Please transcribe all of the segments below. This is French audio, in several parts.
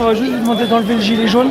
on va juste lui demander d'enlever le gilet jaune.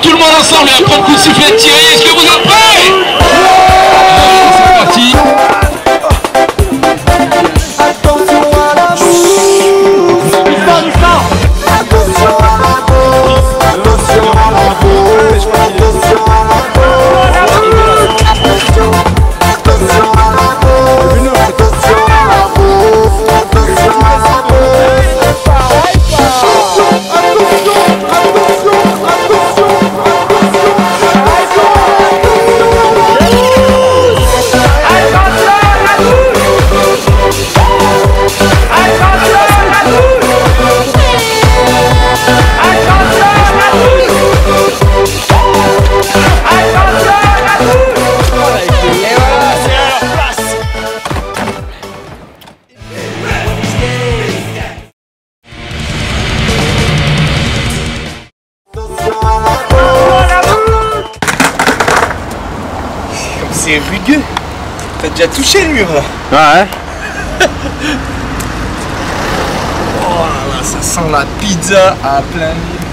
Tout le monde ensemble et un grand coup de sifflet Thierry, est-ce que vous êtes prêts c'est rugueux. T'as déjà touché le mur là Ouais. Oh là là, ça sent la pizza à plein milieu.